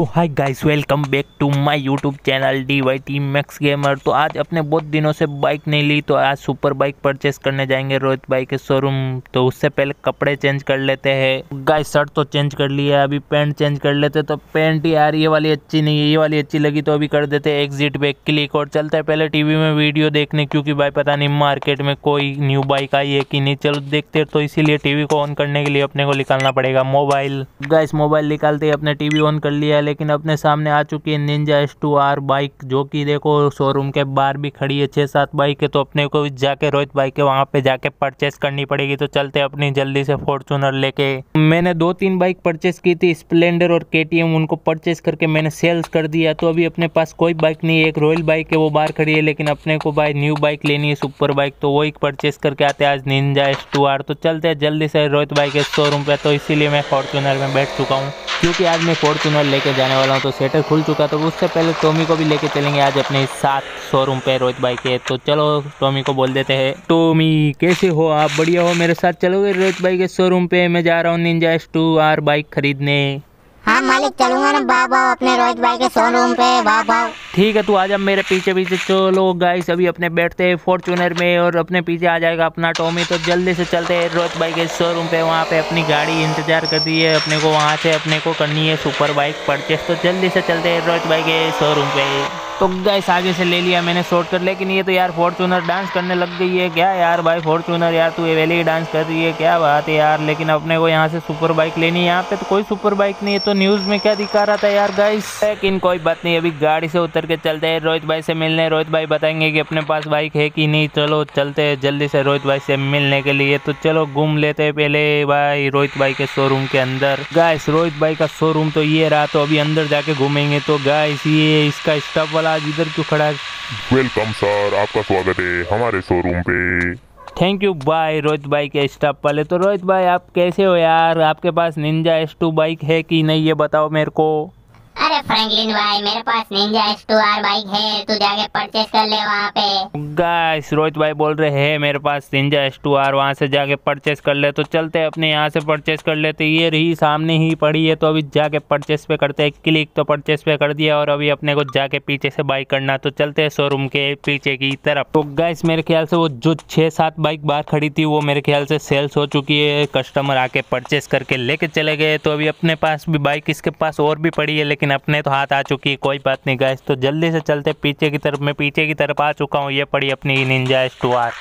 तो hi guys welcome back to my YouTube channel D Y T Max Gamer तो आज अपने बहुत दिनों से बाइक नहीं ली तो आज सुपर बाइक परचेस करने जाएँगे रोहित बाइक के शोरूम तो उससे पहले कपड़े चेंज कर लेते हैं। गाइस शर्ट तो चेंज कर लिया है अभी पैंट चेंज कर लेते तो पैंट यार ये वाली अच्छी नहीं है, ये वाली अच्छी लगी तो अभी कर देते एग्जिट बैक क्लिक और चलते है पहले टीवी में वीडियो देखने, क्योंकि भाई पता नहीं मार्केट में कोई न्यू बाइक आई है कि नहीं। चलो देखते तो इसीलिए टीवी को ऑन करने के लिए अपने को निकालना पड़ेगा मोबाइल गाइस मोबाइल निकालते अपने टीवी ऑन कर लिया लेकिन अपने सामने आ चुकी है Ninja S two R bike जो कि देखो शोरूम के बाहर भी खड़ी है छः सात बाइक है तो अपने को जाके रोहित बाइक के वहाँ पे जाके परचेस करनी पड़ेगी। तो चलते अपनी जल्दी से फॉर्चूनर लेके। मैंने दो तीन बाइक परचेस की थी स्प्लेंडर और के उनको परचेस करके मैंने सेल्स कर दिया। तो अभी अपने पास कोई बाइक नहीं है, एक रॉयल बाइक है, वो बाहर खड़ी है, लेकिन अपने को भाई न्यू बाइक लेनी है सुपर बाइक तो वही परचेस करके आते हैं आज निंजा एस टू आर तो चलते हैं जल्दी से रोहित बाइक के शोरूम पे तो इसीलिए मैं फॉर्चूनर में बैठ चुका हूँ, क्योंकि आज मैं फॉर्चूनर लेके जाने वाला हूँ तो सेटर खुल चुका तो उससे पहले टोमी को भी लेके चलेंगे आज अपने साथ शोरूम पे रोहित भाई के। तो चलो टोमी को बोल देते हैं टोमी कैसे हो आप? बढ़िया हो मेरे साथ? चलोगे रोहित भाई के शोरूम पे मैं जा रहा हूँ Ninja S two R bike खरीदने। हाँ मालिक, चलूँगा ना, बाबा, अपने रोहित भाई के शोरूम पे, बाबा। ठीक है, तू आ जा मेरे पीछे पीछे, चलो गाइस अभी अपने बैठते हैं फॉर्चूनर में और अपने पीछे आ जाएगा अपना टॉमी तो जल्दी से चलते हैं रोहित भाई के शोरूम पे, वहाँ पे अपनी गाड़ी इंतज़ार कर दी है, अपने को वहाँ से, अपने को करनी है सुपर बाइक परचेस तो जल्दी से चलते हैं रोहित भाई के शोरूम पे। तो गैस आगे से ले लिया मैंने शॉर्टकट लेकिन ये तो यार फॉर्चूनर डांस करने लग गई है। क्या यार भाई फॉर्चूनर यार, तू ये ही डांस कर रही है, क्या बात है यार। लेकिन अपने को यहाँ से सुपर बाइक लेनी है, यहाँ पे तो कोई सुपर बाइक नहीं है। तो न्यूज़ में क्या दिखा रहा था यार गाइस लेकिन कोई बात नहीं, अभी गाड़ी से उतर के चलते हैं। रोहित भाई से मिलने, रोहित भाई बताएँगे कि अपने पास बाइक है कि नहीं। चलो, चलते हैं जल्दी से रोहित भाई से मिलने के लिए। तो चलो घूम लेते हैं पहले भाई रोहित भाई के शोरूम के अंदर। गाइस रोहित भाई का शोरूम तो ये रहा तो अभी अंदर जाके घूमेंगे। तो गाइस ये इसका स्टॉप वाला आज इधर क्यों खड़ा है? वेलकम सर आपका स्वागत है हमारे शोरूम पे। थैंक यू बाय रोहित भाई के स्टाफ वाले। तो रोहित भाई आप कैसे हो यार? आपके पास निंजा एस टू बाइक है कि नहीं? ये बताओ मेरे को। अरे फ्रैंकलिन भाई, मेरे पास Ninja S two R bike है, तू जाके परचेस कर ले वहाँ पे। गाइस रोहित भाई बोल रहे हैं, मेरे पास निंजा एस टू आर वहाँ से जाके परचेस कर ले तो चलते अपने यहाँ से परचेस कर लेते ये रही सामने ही पड़ी है तो अभी जाके परचेस पे करते हैं। क्लिक तो परचेस पे कर दिया और अभी अपने को जाके पीछे से बाइक करना तो चलते हैं शोरूम के पीछे की तरफ़। तो गाइस मेरे ख्याल से वो जो छः सात बाइक बाहर खड़ी थी, वो मेरे ख्याल से सेल्स हो चुकी है कस्टमर आके परचेस करके लेके चले गए। तो अभी अपने पास भी बाइक इसके पास और भी पड़ी है, लेकिन अपने तो हाथ आ चुकी है, कोई बात नहीं गैस तो जल्दी से चलते, पीछे की तरफ़, मैं पीछे की तरफ़ आ चुका हूँ। ये पड़ी अपनी निंजा एस टू आर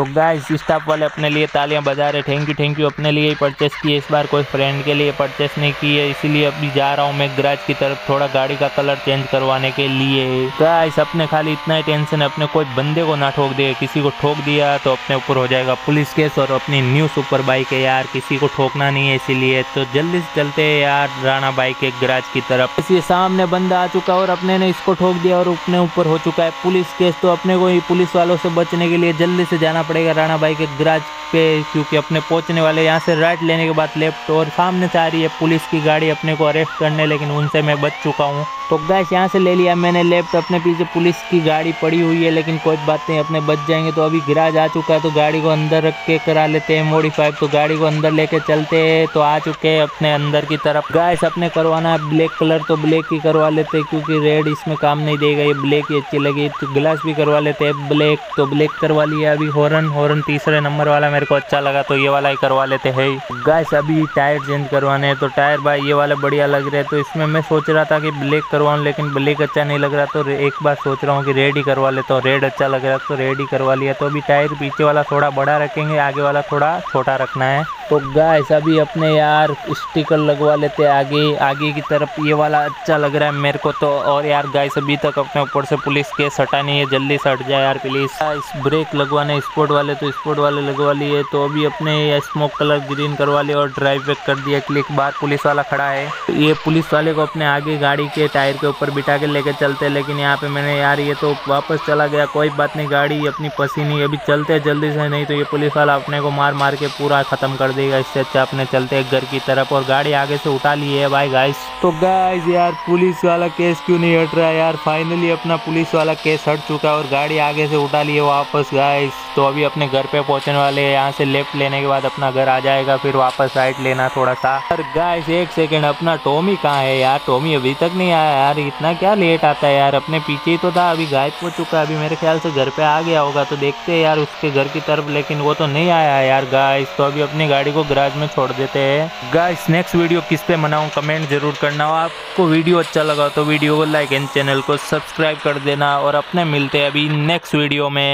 तो गाइस स्टाफ वाले अपने लिए तालियाँ बजा रहे थैंक यू थैंक यू अपने लिए ही परचेस किए, इस बार कोई फ्रेंड के लिए परचेस नहीं की है इसीलिए अभी जा रहा हूँ मैं गराज की तरफ़ थोड़ा गाड़ी का कलर चेंज करवाने के लिए। गाइस अपने खाली इतना ही टेंशन है, अपने कोई बंदे को ना ठोक दे, किसी को ठोक दिया तो अपने ऊपर हो जाएगा पुलिस केस और अपनी न्यू सुपर बाइक है यार, किसी को ठोकना नहीं है इसीलिए। तो जल्दी से चलते हैं यार, राणा बाइक के गराज की तरफ़। इसलिए सामने बंदा आ चुका और अपने ने इसको ठोक दिया और अपने ऊपर हो चुका है पुलिस केस तो अपने को ही पुलिस वालों से बचने के लिए जल्दी से जाना पड़ेगा राणा भाई के गराज पे, क्योंकि अपने पहुँचने वाले यहाँ से राइट लेने के बाद लेफ़्ट और सामने से आ रही है पुलिस की गाड़ी अपने को अरेस्ट करने, लेकिन उनसे मैं बच चुका हूँ। तो गैस यहाँ से ले लिया मैंने लेफ़्ट, अपने पीछे पुलिस की गाड़ी पड़ी हुई है, लेकिन कोई बात नहीं, अपने बच जाएँगे। तो अभी गिराज आ चुका है तो गाड़ी को अंदर रख के करा लेते हैं मॉडिफाइड तो गाड़ी को अंदर लेके चलते हैं तो आ चुके हैं अपने अंदर की तरफ़। गैस अपने करवाना है ब्लैक कलर तो ब्लैक ही करवा लेते हैं, क्योंकि रेड इसमें काम नहीं देगा। ये ब्लैक ही अच्छी लगी तो ग्लास भी करवा लेते हैं ब्लैक तो ब्लैक करवा लिया। अभी हॉर्न हॉर्न तीसरे नंबर वाला को अच्छा लगा तो ये वाला ही करवा लेते हैं। गैस अभी टायर चेंज करवाने हैं तो टायर भाई, ये वाला बढ़िया लग रहा है। तो इसमें मैं सोच रहा था कि ब्लैक करवाऊँ, लेकिन ब्लैक अच्छा नहीं लग रहा तो एक बार सोच रहा हूँ कि रेड ही करवा लेता हूँ। रेड अच्छा लग रहा तो रेड ही करवा लिया। तो अभी टायर पीछे वाला थोड़ा बड़ा रखेंगे, आगे वाला थोड़ा छोटा रखना है। तो गाइस अभी अपने यार स्टिकर लगवा लेते हैं आगे। आगे की तरफ़ ये वाला अच्छा लग रहा है मेरे को तो। और यार गाइस अभी तक अपने ऊपर से पुलिस केस हटा नहीं है। जल्दी से हट जाए यार प्लीज़ इस ब्रेक लगवाने स्पोर्ट वाले तो स्पोर्ट वाले लगवा लिए। तो अभी अपने स्मोक कलर ग्रीन करवा लिया और ड्राइव बैक कर दिया। क्लिक बार पुलिस वाला खड़ा है। तो ये पुलिस वाले को अपने आगे गाड़ी के टायर के ऊपर बिठा के लेके चलते है। लेकिन यहाँ पे मैंने यार ये तो वापस चला गया। कोई बात नहीं, गाड़ी अपनी पसी नहीं अभी चलते जल्दी से, नहीं तो ये पुलिस वाला अपने को मार मार के पूरा खत्म कर देगा इससे अच्छा अपने चलते हैं घर की तरफ़ और गाड़ी आगे से उठा ली है भाई गाइस तो गाइस यार, पुलिस वाला केस क्यों नहीं हट रहा यार? फाइनली अपना पुलिस वाला केस हट चुका है और गाड़ी आगे से उठा ली है वापस गाइस तो अभी अपने घर पे पहुँचने वाले हैं। यहाँ से लेफ़्ट लेने के बाद अपना घर आ जाएगा, फिर वापस राइट लेना थोड़ा सा। और गाइस एक सेकंड अपना टॉमी कहाँ है यार? टॉमी अभी तक नहीं आया यार, इतना क्या लेट आता है यार? अपने पीछे ही तो था, अभी गायब हो चुका है। अभी मेरे ख्याल से घर पे आ गया होगा तो देखते हैं यार उसके घर की तरफ़, लेकिन वो तो नहीं आया है यार गाइस तो अभी अपनी गाड़ी को गराज में छोड़ देते हैं। गाइस नेक्स्ट वीडियो किस पे बनाऊँ कमेंट ज़रूर करना। आपको वीडियो अच्छा लगा तो वीडियो को लाइक एंड चैनल को सब्सक्राइब कर देना। और अपने मिलते हैं अभी नेक्स्ट वीडियो में।